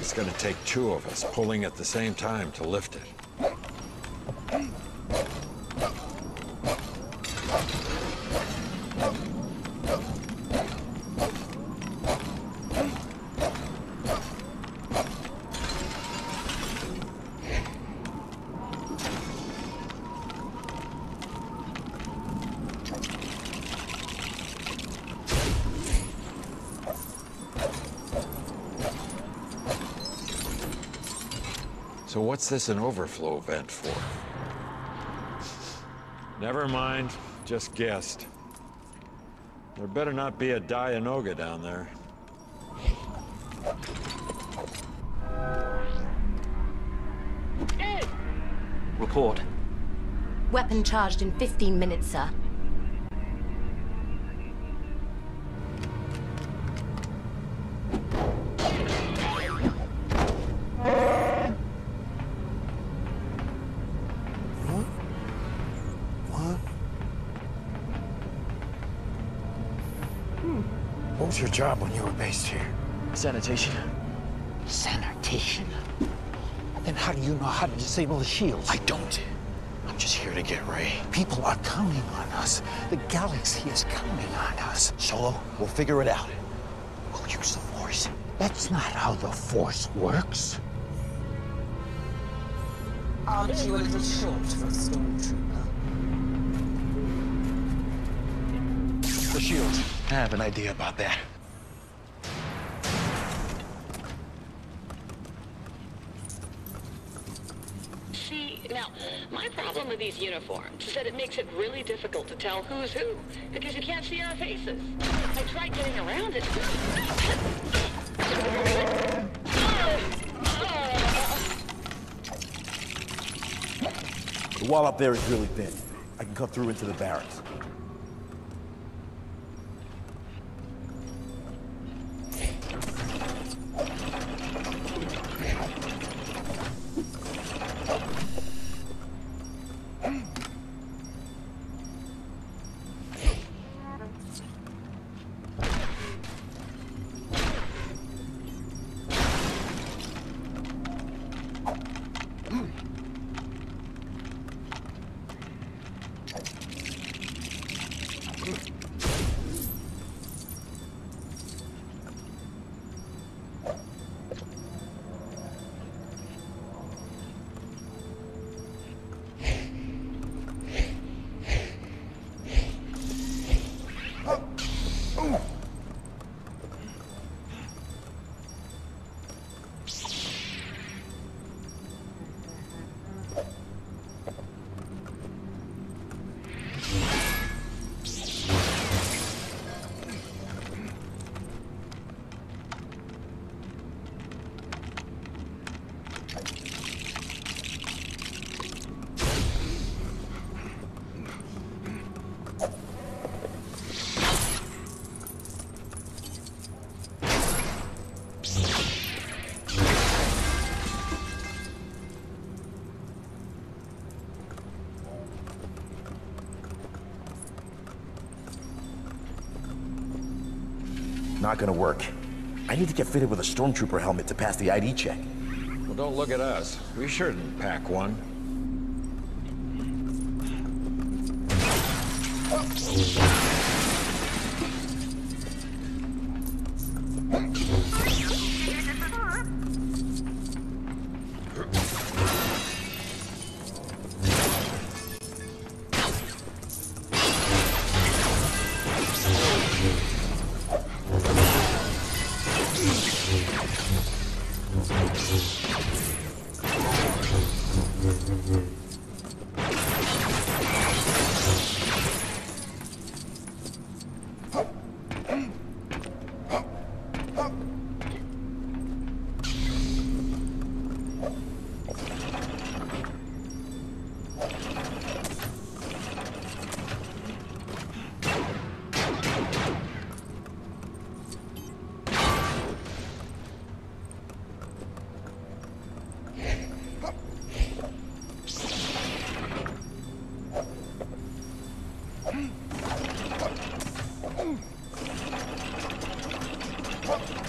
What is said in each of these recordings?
It's gonna take two of us pulling at the same time to lift it. So what's this an overflow vent for? Never mind, just guessed. There better not be a Dianoga down there. Report. Weapon charged in 15 minutes, sir. Was your job when you were based here? Sanitation. Sanitation. Then how do you know how to disable the shields? I don't. I'm just here to get Rey. People are counting on us. The galaxy is counting on us. Solo, we'll figure it out. We'll use the Force. That's not how the Force works. Aren't you a little short for a stormtrooper? Shields. I have an idea about that. See, now, my problem with these uniforms is that it makes it really difficult to tell who's who, because you can't see our faces. I tried getting around it. The wall up there is really thin. I can cut through into the barracks. Not gonna work. I need to get fitted with a stormtrooper helmet to pass the ID check. Well, don't look at us. We sure didn't pack one. Oh. Mm-hmm. What?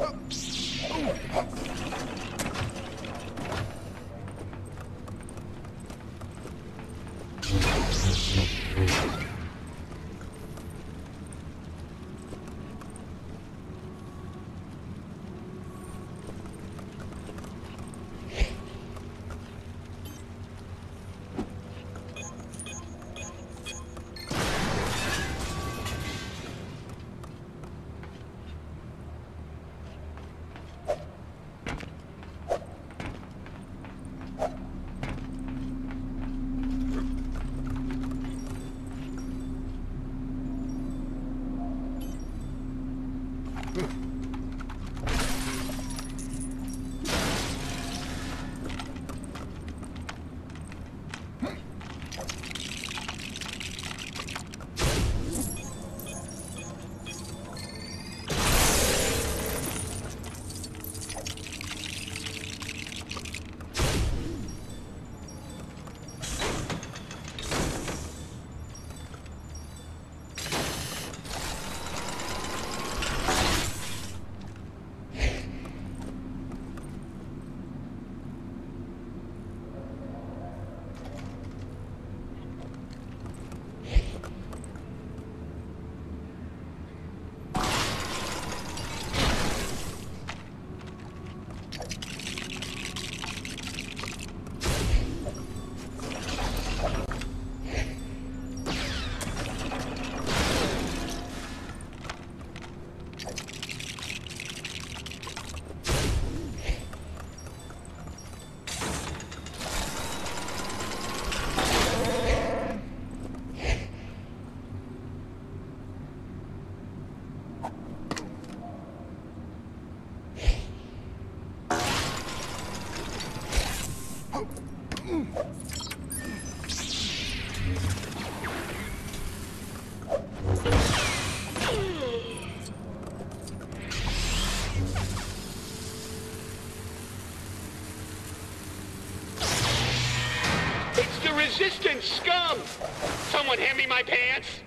Oops. Oh. Huh. the resistance, scum! Someone hand me my pants!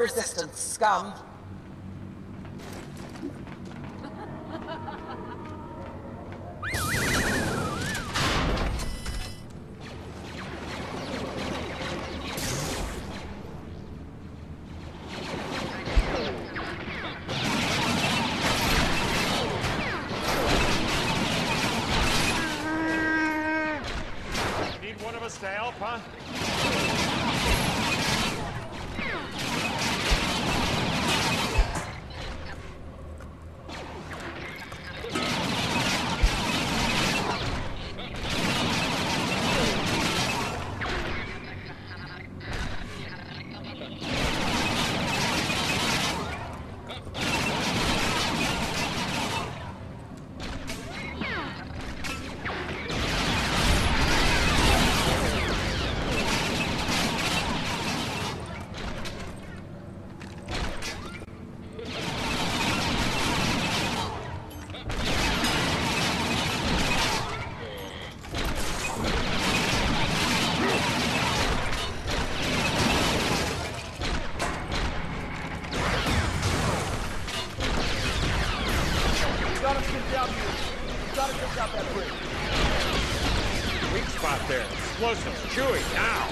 Resistance, scum! Explosive. Chewie, now.